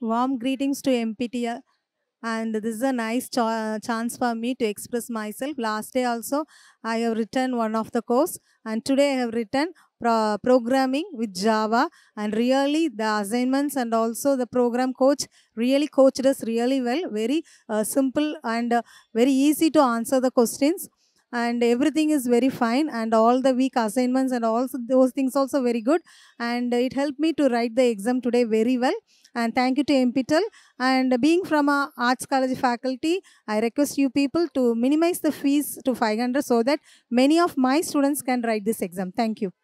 Warm greetings to MPT. And this is a nice cho- chance for me to express myself. Last day also, I have written one of the course, and today I have written pro- programming with Java. And really, the assignments and also the program coach really coached us really well. Very uh, simple and uh, very easy to answer the questions. And everything is very fine, and all the week assignments and also those things also very good. And it helped me to write the exam today very well. And thank you to NPTEL. And being from a arts college faculty, I request you people to minimize the fees to 500 so that many of my students can write this exam. Thank you.